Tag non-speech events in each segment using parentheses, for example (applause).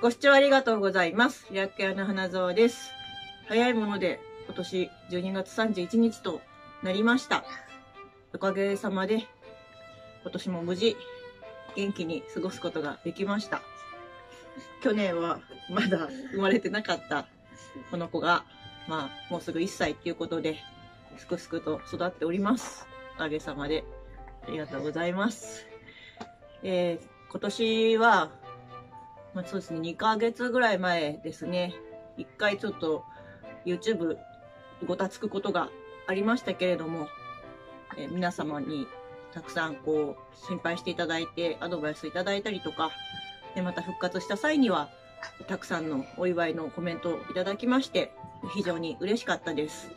ご視聴ありがとうございます。薬系の花蔵です。早いもので今年12月31日となりました。おかげさまで今年も無事元気に過ごすことができました。去年はまだ生まれてなかったこの子が、まあもうすぐ1歳っていうことで、すくすくと育っております。おかげさまで。ありがとうございます。えー、今年は、まあ、そうですね、2ヶ月ぐらい前ですね、一回ちょっと YouTube ごたつくことがありましたけれども、え皆様にたくさんこう心配していただいてアドバイスいただいたりとか、でまた復活した際にはたくさんのお祝いのコメントをいただきまして、非常に嬉しかったです。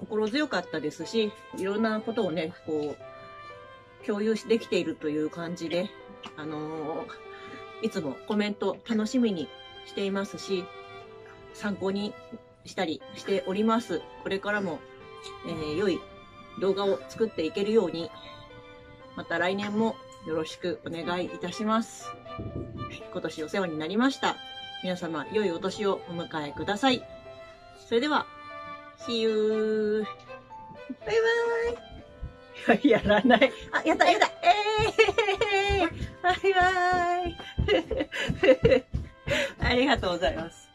心強かったですし、いろんなことをね、こう、共有できているという感じで、あのーいつもコメント楽しみにしていますし、参考にしたりしております。これからも、えー良い動画を作っていけるように、また来年もよろしくお願いいたします。今年お世話になりました。皆様、良いお年をお迎えください。それでは、See you! バイバイ (laughs) やらない。あ、やったやったえー、バイバイ (laughs) ありがとうございます。